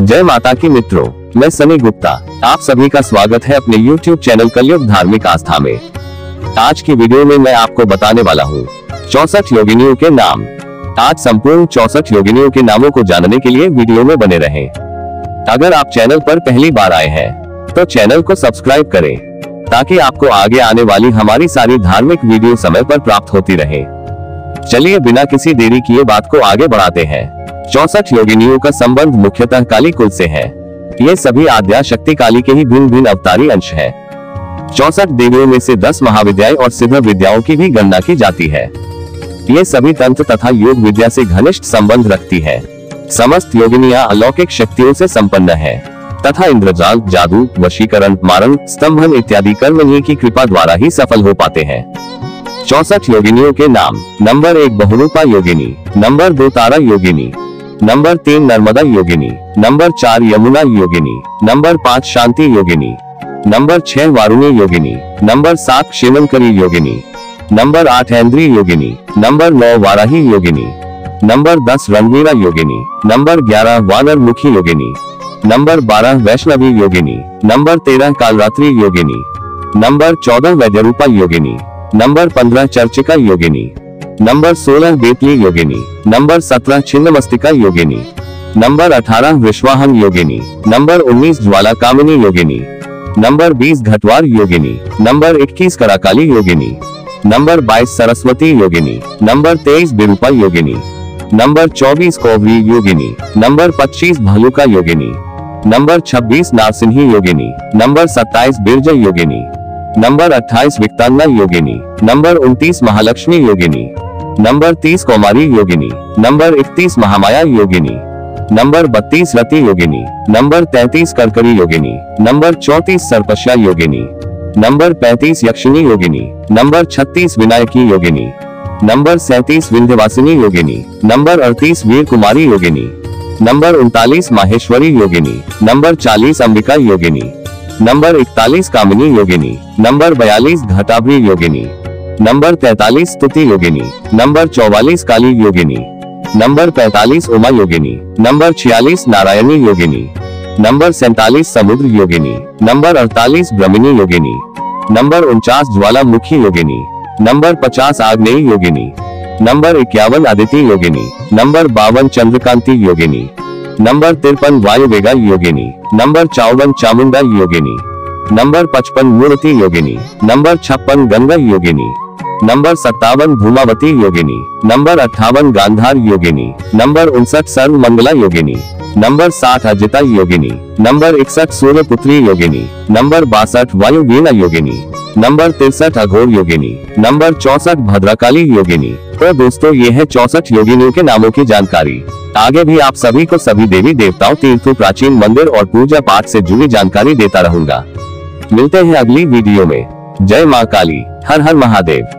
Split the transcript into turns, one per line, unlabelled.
जय माता की मित्रों, मैं सनी गुप्ता। आप सभी का स्वागत है अपने YouTube चैनल कलयुग धार्मिक आस्था में। आज की वीडियो में मैं आपको बताने वाला हूँ, चौसठ योगिनियों के नाम। आज संपूर्ण चौसठ योगिनियों के नामों को जानने के लिए वीडियो में बने रहे। अगर आप चैनल पर पहली बार आए हैं तो चैनल को सब्सक्राइब करें, ताकि आपको आगे आने वाली हमारी सारी धार्मिक वीडियो समय पर प्राप्त होती रहे। चलिए बिना किसी देरी किए बात को आगे बढ़ाते हैं। चौसठ योगिनियों का संबंध मुख्यतः काली कुल से है। ये सभी आद्या शक्ति काली के ही भिन्न भिन्न अवतारी अंश है। चौसठ देवियों में से दस महाविद्याएँ और सिद्ध विद्याओं की भी गणना की जाती है। ये सभी तंत्र तथा योग विद्या से घनिष्ठ संबंध रखती है। समस्त योगिनिया अलौकिक शक्तियों से संपन्न है। तथा इंद्रजाल, जादू, वशीकरण, मारण, स्तंभन इत्यादि कर्मणीय की कृपा द्वारा ही सफल हो पाते हैं। चौसठ योगिनियों के नाम। नंबर एक बहुरूपा योगिनी, नंबर दो तारा योगिनी नंबर तीन नर्मदा योगिनी नंबर चार यमुना योगिनी नंबर पाँच शांति योगिनी नंबर छह वारुणी योगिनी नंबर सात शिवनकरी योगिनी नंबर आठ ऐन्द्री योगिनी नंबर नौ वाराही योगिनी नंबर दस रणवीरा योगिनी नंबर ग्यारह वानर मुखी योगिनी नंबर बारह वैष्णवी योगिनी नंबर तेरह कालरात्रि योगिनी नंबर चौदह वैद्यरूपा योगिनी नंबर पंद्रह चर्चिका योगिनी नंबर 16 बेतली योगिनी नंबर 17 छिन्न मस्तिका योगिनी नंबर 18 विश्वाहन योगिनी नंबर 19 ज्वाला कामिनी योगिनी नंबर 20 घटवार योगिनी नंबर 21 कराकाली योगिनी नंबर 22 सरस्वती योगिनी नंबर 23 बिरूपा योगिनी नंबर 24 कोवरी योगिनी नंबर 25 भालुका योगिनी नंबर 26 नारसिंही योगिनी नंबर 27 बिरजा योगिनी नंबर 28 विक्तांगा योगिनी नंबर 29 महालक्ष्मी योगिनी नंबर तीस कौमारी योगिनी नंबर इकतीस महामाया योगिनी नंबर बत्तीस रति योगिनी नंबर तैतीस करकरी योगिनी नंबर चौतीस सर्पशा योगिनी नंबर पैतीस यक्षिणी योगिनी नंबर छत्तीस विनायकी योगिनी नंबर सैतीस विंध्यवासिनी योगिनी नंबर अड़तीस वीर कुमारी योगिनी नंबर उनतालीस माहेश्वरी योगिनी नंबर चालीस अंबिका योगिनी नंबर इकतालीस कामिनी योगिनी नंबर बयालीस घटाभरी योगिनी नंबर 43 स्तुति योगिनी नंबर 44 काली योगिनी नंबर 45 उमा योगिनी नंबर 46 नारायणी योगिनी नंबर सैतालीस समुद्र योगिनी नंबर 48 ब्रह्मिनी योगिनी नंबर उनचास ज्वालामुखी योगिनी नंबर 50 आग्नेय योगिनी नंबर इक्यावन आदित्य योगिनी नंबर बावन चंद्रकांति योगिनी नंबर तिरपन वायु वेगा योगिनी नंबर चौवन चामुंडा योगिनी नंबर पचपन मूर्ति योगिनी नंबर छप्पन गंगा योगिनी नंबर सत्तावन भूमावती योगिनी, नंबर अट्ठावन गांधार योगिनी, नंबर उनसठ सर्व मंगला योगिनी, नंबर साठ अजिता योगिनी, नंबर इकसठ सूर्य पुत्री योगिनी, नंबर बासठ वायु वीणा योगिनी, नंबर तिरसठ अघोर योगिनी, नंबर चौसठ भद्रकाली योगिनी। तो दोस्तों, ये है चौसठ योगिनियों के नामों की जानकारी। आगे भी आप सभी को सभी देवी देवताओं, तीर्थों, प्राचीन मंदिर और पूजा पाठ से जुड़ी जानकारी देता रहूँगा। मिलते हैं अगली वीडियो में। जय माँ काली। हर हर महादेव।